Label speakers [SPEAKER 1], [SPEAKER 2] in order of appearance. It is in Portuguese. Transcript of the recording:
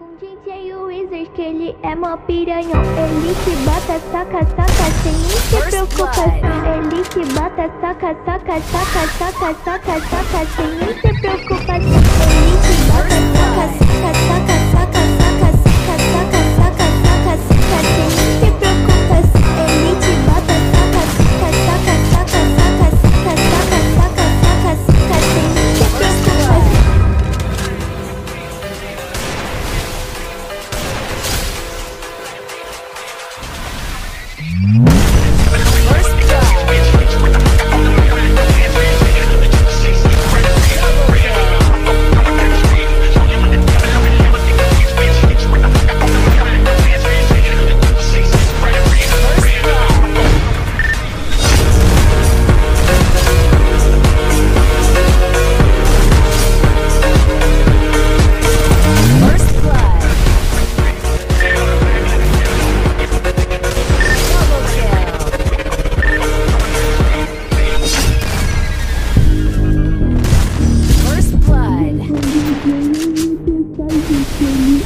[SPEAKER 1] Com DJ Wizard que ele é mó piranhão Ele que bota, saca, saca, sem nem se preocupação Ele que bota, saca, saca, saca, saca, saca, saca, sem nem se preocupação